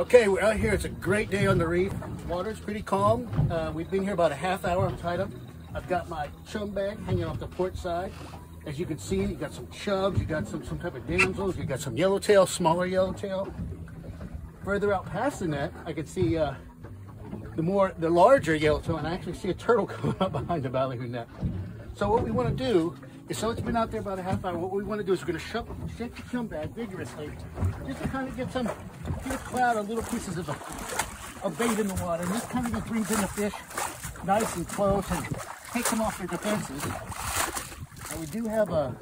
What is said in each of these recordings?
Okay, we're out here. It's a great day on the reef. Water's pretty calm. Uh, we've been here about a half hour. I'm tied up. I've got my chum bag hanging off the port side. As you can see, you got some chubs, you got some, some type of damsels, you got some yellowtail, smaller yellowtail. Further out past the net, I can see uh, the more, the larger yellowtail, and I actually see a turtle coming up behind the ballyhoo net. So what we want to do so it's been out there about a half hour, what we want to do is we're going to shake, shake the chum bag vigorously, just to kind of get some, get a cloud of little pieces of, of bait in the water. And this kind of just brings in the fish nice and close and takes them off their defenses. And we do have a,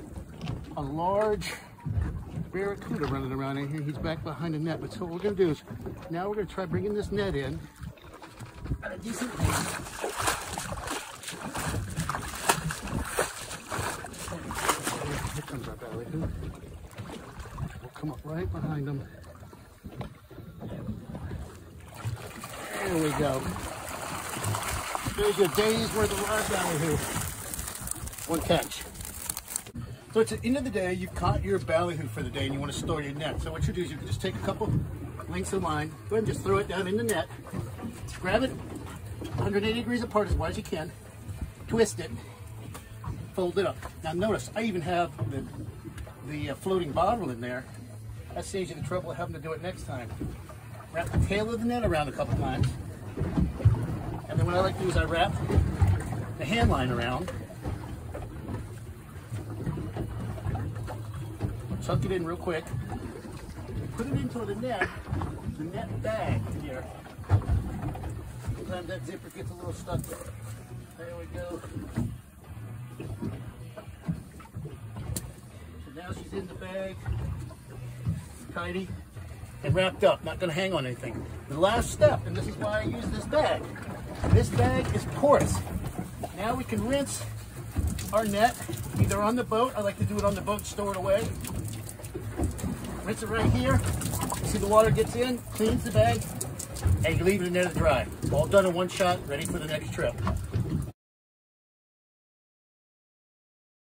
a large barracuda running around in here. He's back behind the net. But so what we're going to do is now we're going to try bringing this net in at a decent pace. Here We'll come up right behind them. There we go. There's your day's worth of live ballyhoo. One catch. So it's the end of the day, you've caught your ballyhoo for the day and you want to store your net. So what you do is you can just take a couple lengths of line, go ahead and just throw it down in the net, grab it 180 degrees apart as wide as you can, twist it, fold it up. Now notice, I even have the, the uh, floating bottle in there. That saves you the trouble of having to do it next time. Wrap the tail of the net around a couple times. And then what I like to do is I wrap the hand line around tuck it in real quick, put it into the net, the net bag here. Sometimes that zipper gets a little stuck there. There we go. In the bag, tidy, and wrapped up, not gonna hang on anything. The last step, and this is why I use this bag. This bag is porous. Now we can rinse our net, either on the boat, I like to do it on the boat, store it away, rinse it right here. See the water gets in, cleans the bag, and you leave it in there to dry. All done in one shot, ready for the next trip.